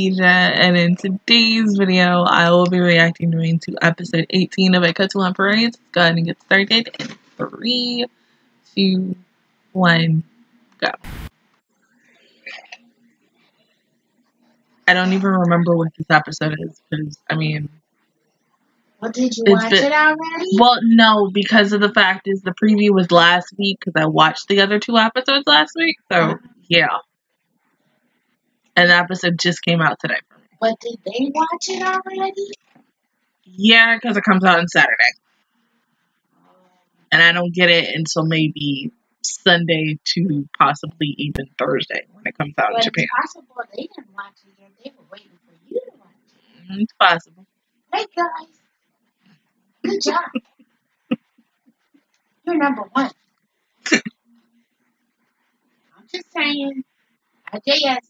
Hey guys, it's Queen Deja, and in today's video, I will be reacting to episode 18 of Aikatsu on Parades. Let's go ahead and get started in 3, 2, 1, go. I don't even remember what this episode is, because, I mean... Well, did you watch been, it already? Well, no, because of the fact is the preview was last week, because I watched the other two episodes last week, so, oh. yeah. And the episode just came out today for me. But did they watch it already? Yeah, because it comes out on Saturday. And I don't get it until maybe Sunday to possibly even Thursday when it comes out but in Japan. It's possible they didn't watch it yet. They were waiting for you to watch it. Mm, it's possible. Hey guys. Good job. You're number one. I'm just saying. I IJS.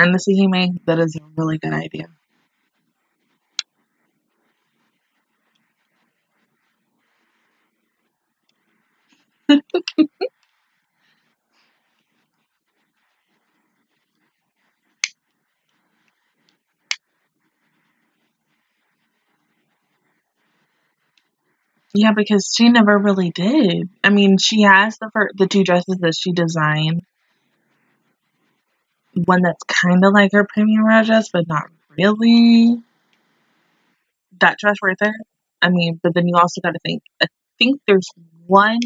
And the Sihime, that is a really good idea. Yeah, because she never really did. I mean, she has the fir- the two dresses that she designed. One that's kind of like her premium dress, but not really. That dress right there. I mean, but then you also got to think. I think there's one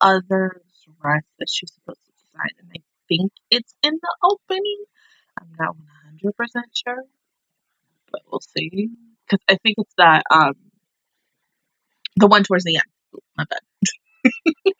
other dress that she's supposed to design, and I think it's in the opening. I'm not 100 percent sure, but we'll see. Because I think it's that um the one towards the end. My bad.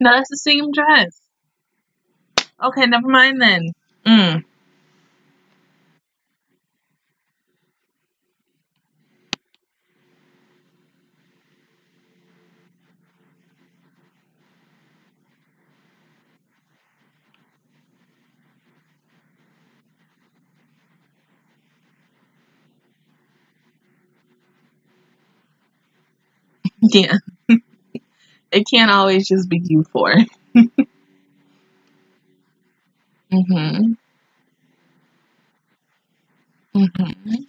No, that's the same dress. Okay, never mind then. Mm. Yeah. it can't always just be you four. mhm. Mhm.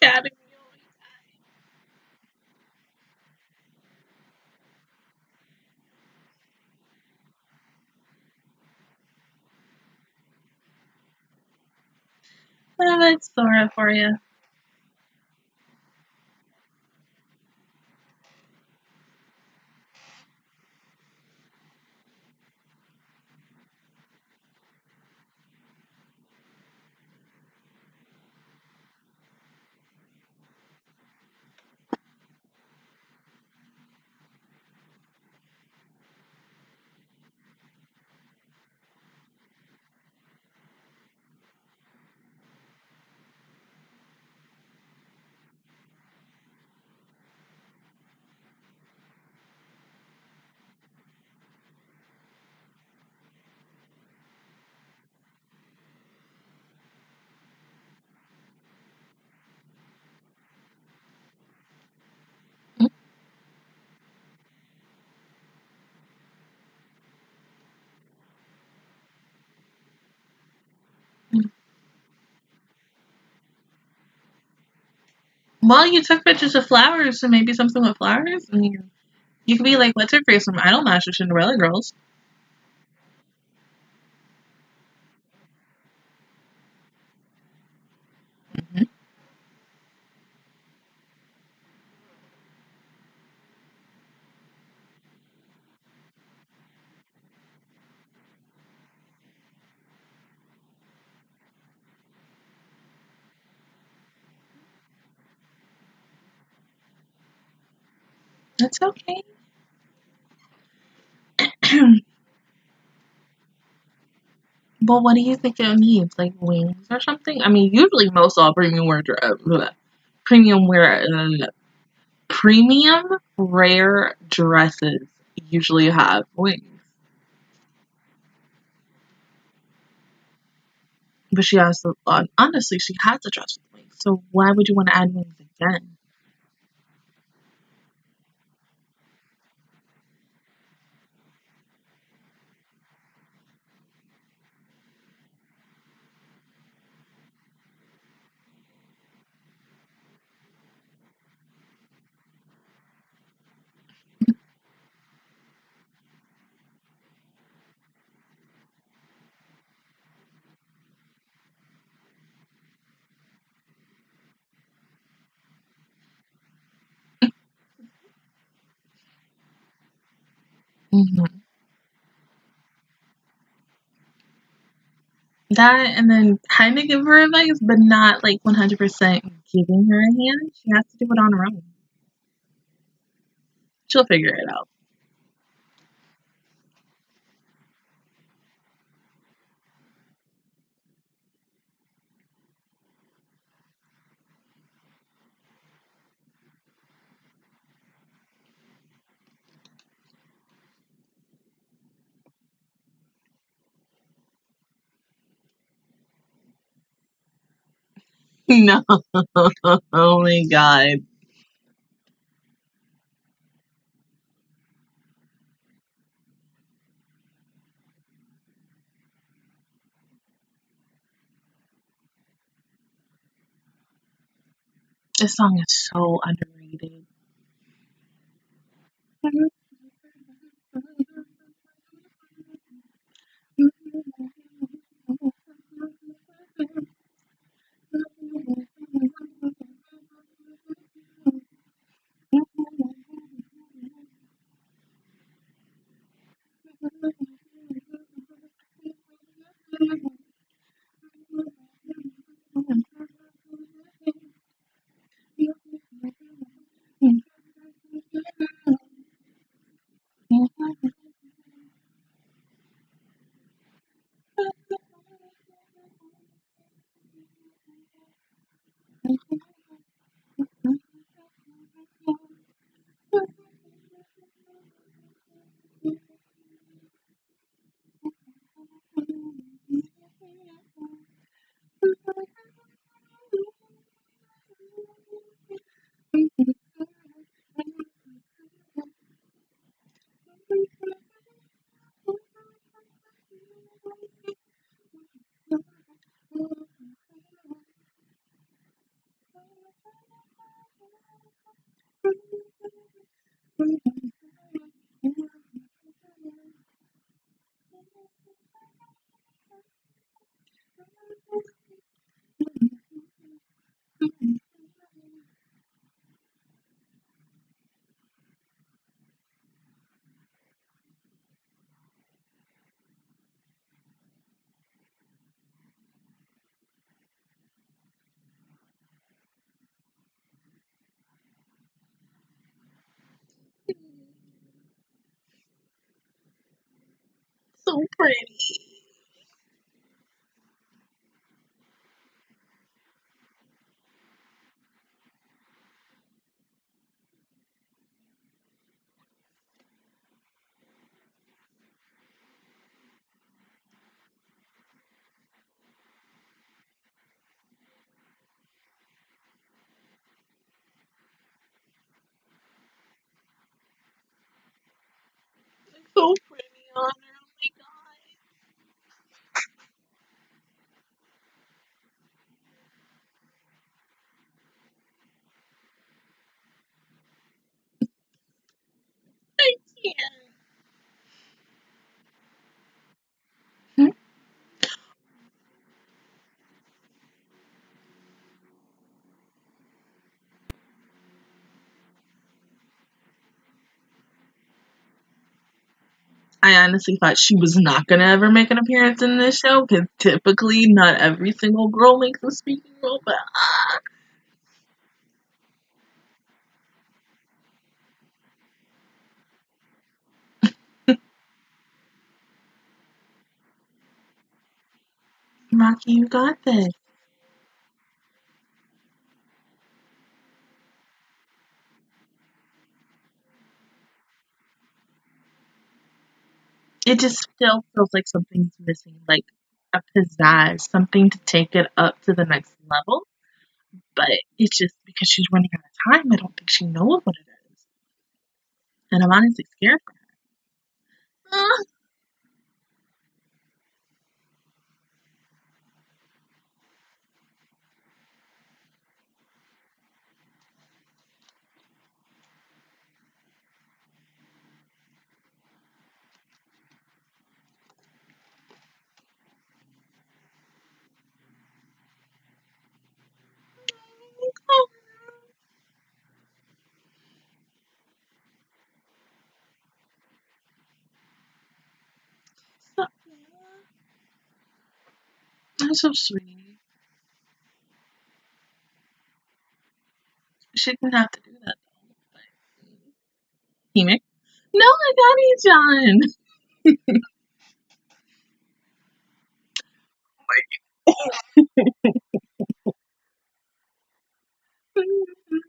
Academy. Well, that's Sora for you. Well, you took pictures of flowers, so maybe something with flowers. I mean, you could be like, what's her face from Idolmaster Cinderella Girls? That's okay. but what do you think it needs? Like wings or something? I mean, usually most all premium wear uh, premium wear uh, premium rare dresses usually have wings. But she also, uh, honestly, she has a dress with wings. So why would you want to add wings again? Hmm That and then kind of give her advice, but not like 100% giving her a hand. She has to do it on her own. She'll figure it out. No. oh my god. This song is so underrated. Mm-hmm. So pretty. I honestly thought she was not going to ever make an appearance in this show because typically not every single girl makes a speaking role, but Raki, you got this. It just still feels like something's missing, like a pizzazz, something to take it up to the next level. But it's just because she's running out of time, I don't think she knows what it is. And I'm honestly scared for her. Ah. That's so sweet. She didn't have to do that. But No, I got you, John. Oh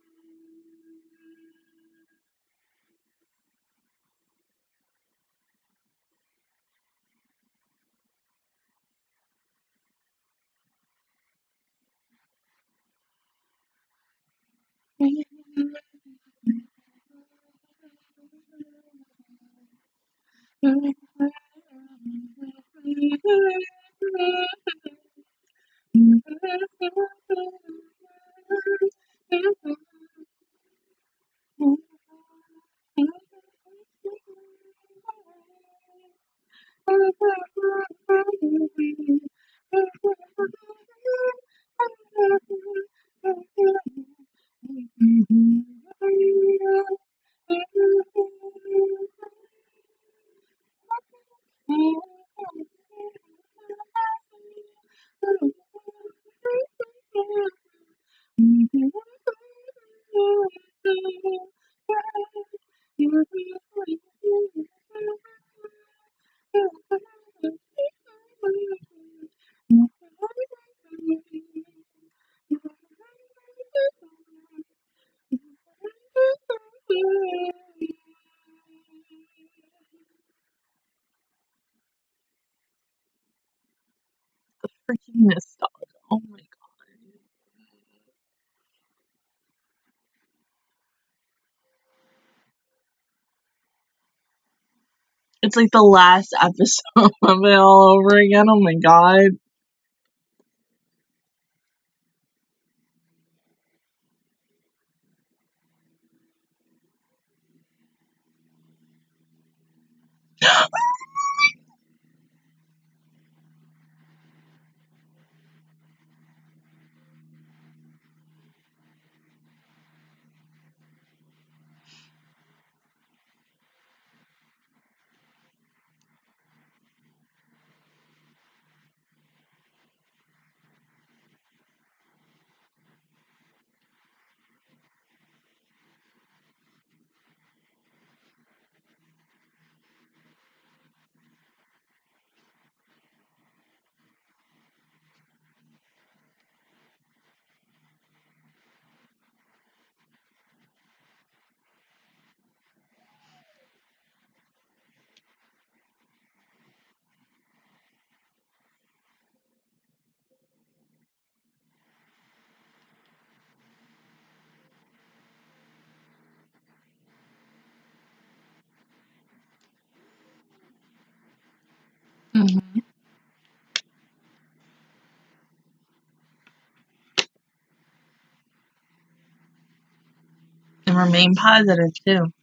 My god. It's like the last episode of it all over again. Oh my god. Hmm And remain positive too.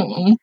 Mm-mm.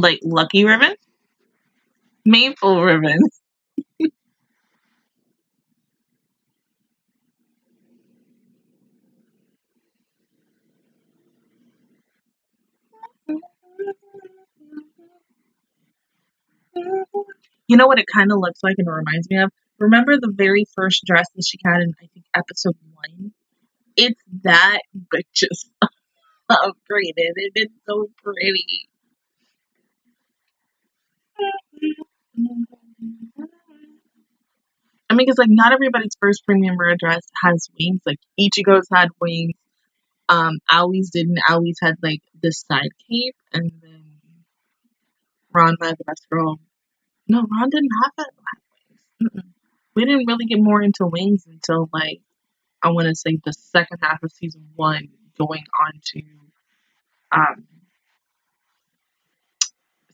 Like lucky ribbon? Maple ribbon. You know what it kind of looks like and reminds me of? Remember the very first dress that she had in, I think, episode one? It's that, but just upgraded. And it's so pretty. I mean, because like not everybody's first premium rare dress has wings. Like Ichigo's had wings. Um, Aoi's didn't. Aoi's had like this side cape, and then Ronda, the best girl. No, Ron didn't have that. wings. Mm-mm. We didn't really get more into wings until like I want to say the second half of season one, going on to um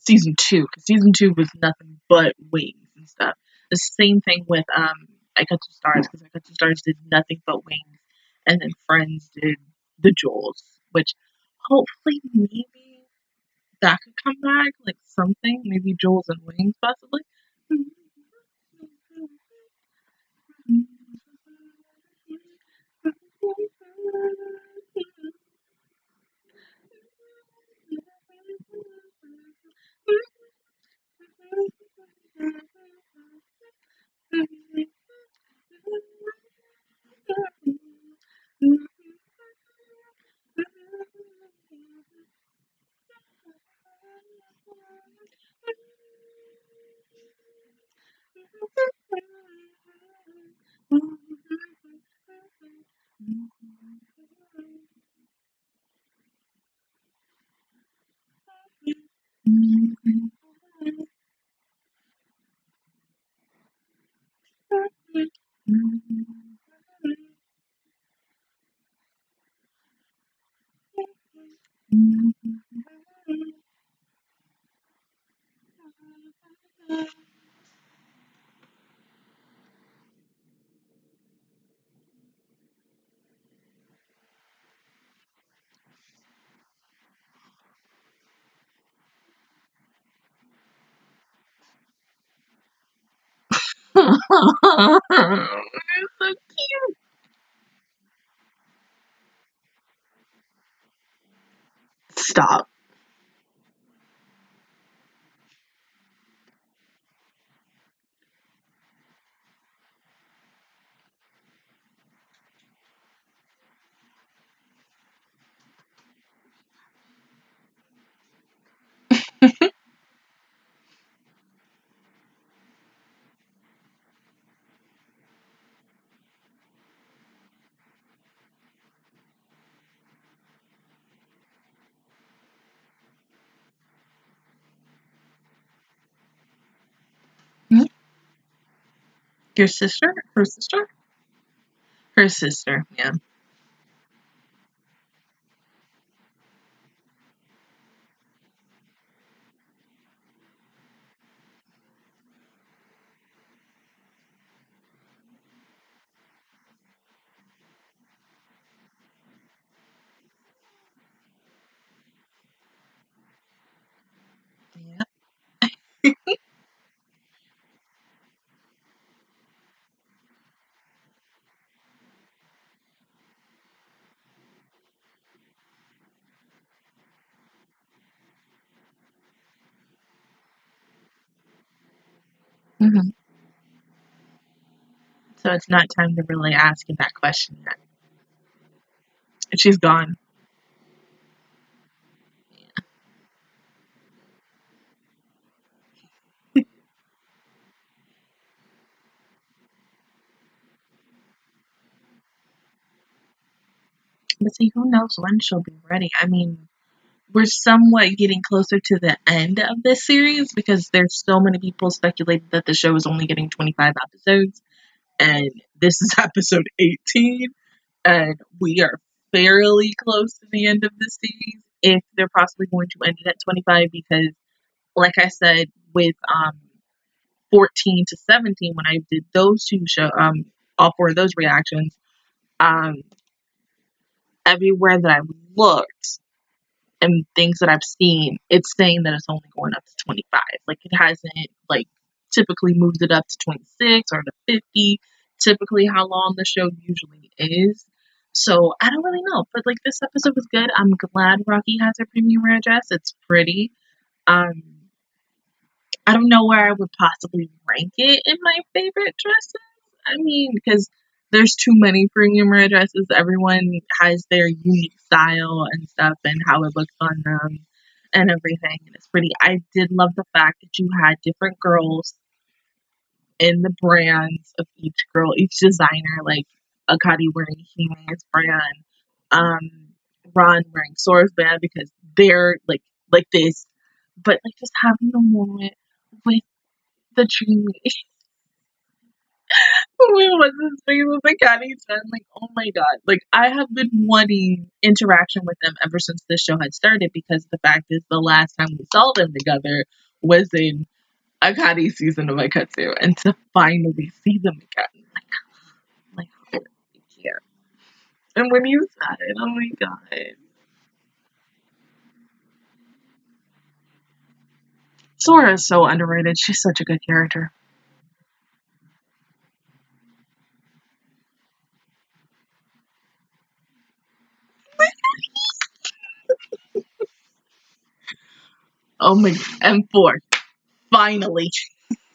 season two. Because season two was nothing but wings and stuff. The same thing with um Aikatsu Stars because Aikatsu Stars did nothing but wings, and then Friends did the jewels, which hopefully maybe that could come back, like something, maybe jewels and wings possibly. Mm-hmm. So cute. Stop. Your sister? Her sister? Her sister, yeah. Hmm So it's not time to really ask you that question yet. She's gone. But see, who knows when she'll be ready? I mean, we're somewhat getting closer to the end of this series because there's so many people speculating that the show is only getting 25 episodes, and this is episode 18, and we are fairly close to the end of the series if they're possibly going to end it at 25 because, like I said, with um 14 to 17 when I did those two show um all four of those reactions, um everywhere that I've looked and things that I've seen, it's saying that it's only going up to 25. Like it hasn't like typically moved it up to 26 or to 50. Typically, how long the show usually is. So I don't really know, but like this episode was good. I'm glad Raki has her premiere rare dress. It's pretty. Um, I don't know where I would possibly rank it in my favorite dresses. I mean, because there's too many premium rare dresses. Everyone has their unique style and stuff and how it looks on them and everything. And it's pretty. I did love the fact that you had different girls in the brands of each girl, each designer, like Akari wearing Hime's brand, um, Ron wearing Sora's brand because they're like like this. But like just having a moment with the dream Wait, what's his face with the friend? Like, oh my god. Like, I have been wanting interaction with them ever since this show had started because the fact is, the last time we saw them together was in a Akari season of Aikatsu. And to finally see them again, like, like, oh, yeah. And when you said it, oh my god. Sora is so underrated. She's such a good character. Oh my, M4. Finally.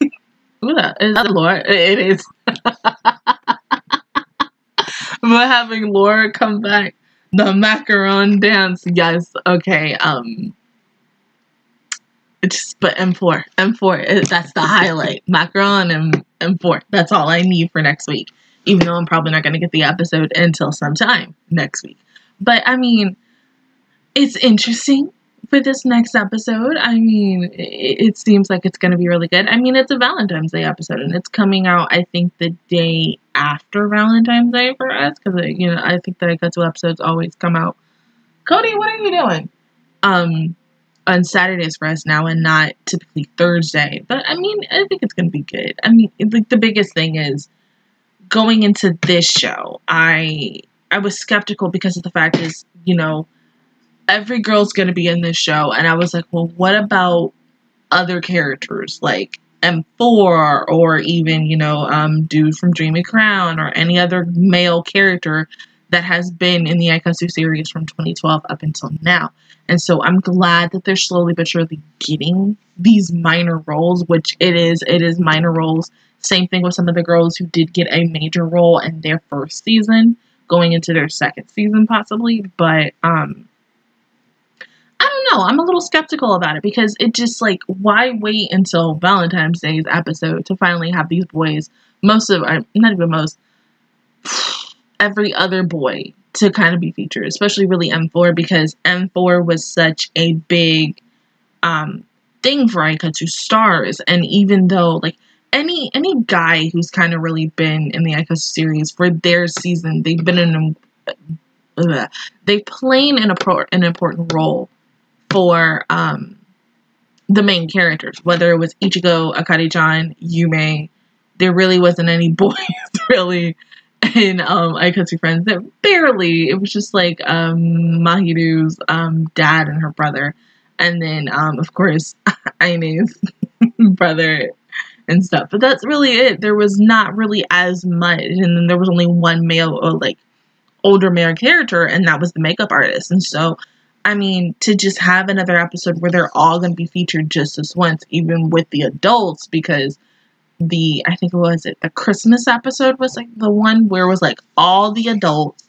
Who that? Is that Laura? It is. But having Laura come back, the macaron dance, yes, okay, um, just, but M4, M4, eh, that's the highlight. Macaron and M4, that's all I need for next week. Even though I'm probably not going to get the episode until sometime next week. But I mean, it's interesting for this next episode. I mean, it, it seems like it's going to be really good. I mean, it's a Valentine's Day episode, and it's coming out, I think, the day after Valentine's Day for us, because you know, I think that the Aikatsu episodes always come out. Cody, what are you doing? Um, on Saturdays for us now, and not typically Thursday. But I mean, I think it's going to be good. I mean, like the biggest thing is going into this show. I I was skeptical because of the fact is, you know every girl's going to be in this show. And I was like, well, what about other characters like M4 or even, you know, um, Dude from Dreamy Crown or any other male character that has been in the Aikatsu series from 2012 up until now. And so I'm glad that they're slowly but surely getting these minor roles, which it is, it is minor roles. Same thing with some of the girls who did get a major role in their first season, going into their second season possibly. But um I don't know. I'm a little skeptical about it because it just like why wait until Valentine's Day's episode to finally have these boys, most of uh, not even most, every other boy to kind of be featured, especially really M4 because M4 was such a big um thing for Aikatsu stars and even though like any any guy who's kind of really been in the Aikatsu series for their season, they've been in a, they playing an, an important role for um, the main characters, whether it was Ichigo, Akari-chan, Yume. There really wasn't any boys really in um, Aikatsu Friends. That barely. It was just like um, Mahiru's um, dad and her brother, and then um, of course Aine's brother and stuff. But that's really it. There was not really as much, and then there was only one male or like older male character, and that was the makeup artist. And so I mean, to just have another episode where they're all going to be featured just as once, even with the adults, because the I think it was it the Christmas episode was like the one where it was like all the adults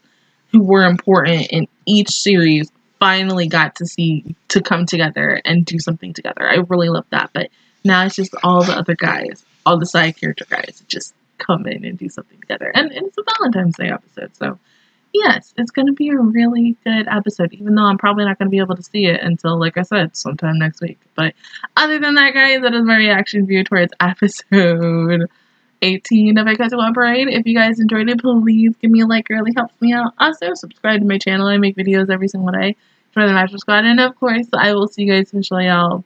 who were important in each series finally got to see to come together and do something together. I really love that. But now it's just all the other guys, all the side character guys just come in and do something together. And, and it's a Valentine's Day episode, so yes, it's going to be a really good episode, even though I'm probably not going to be able to see it until, like I said, sometime next week. But other than that, guys, that is my reaction view towards episode 18 of Aikatsu on Parade. If you guys enjoyed it, please give me a like. It really helps me out. Also, subscribe to my channel. I make videos every single day for the Master Squad. And of course, I will see you guys officially out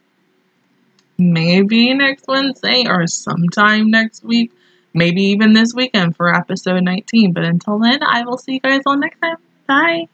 maybe next Wednesday or sometime next week. Maybe even this weekend for episode 19. But until then, I will see you guys all next time. Bye.